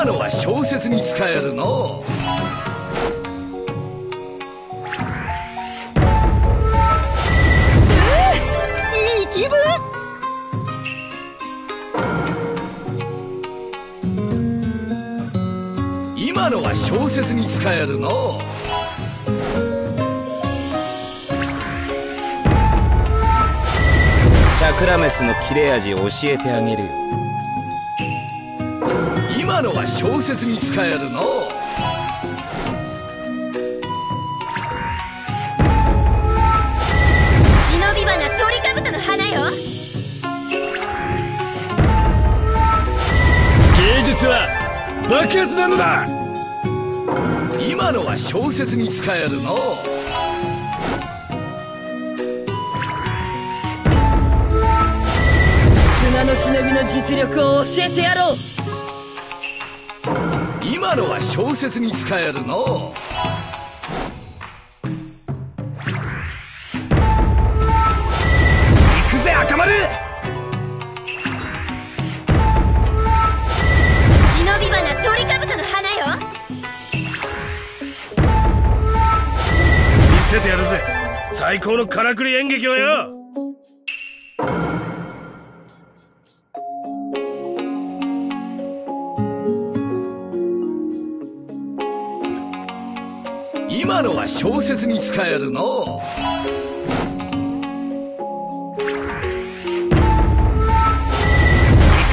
今のは小説に使えるの。いい気分。今のは小説に使えるの。チャクラメスの切れ味を教えてあげるよ今のは小説に使えるの。忍び花トリカブトの花よ。芸術は爆発なのだ。今のは小説に使えるの。砂の忍びの実力を教えてやろう今のは小説に使えるの。行くぜ赤丸。忍び花トリカブトの花よ。見せてやるぜ。最高のからくり演劇をよ今のは小説に使えるの。行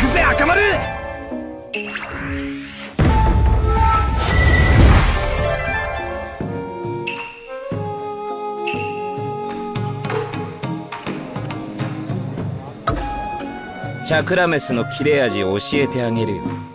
くぜ赤丸。チャクラメスの切れ味を教えてあげるよ「